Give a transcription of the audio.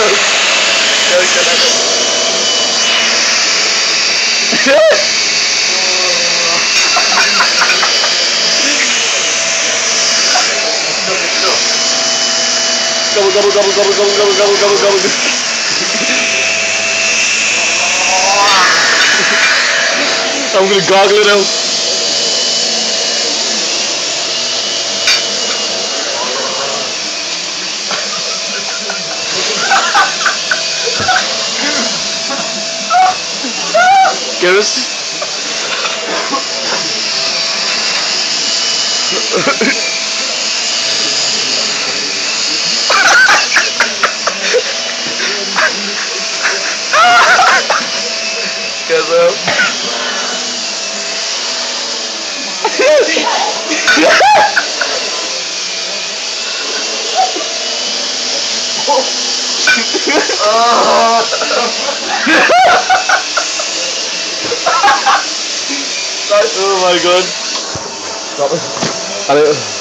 Gobble gobble gobble gobble gobble gobble gobble gobble gobble. I'm gonna goggle it out. Ghost. oh. My god. Stop it.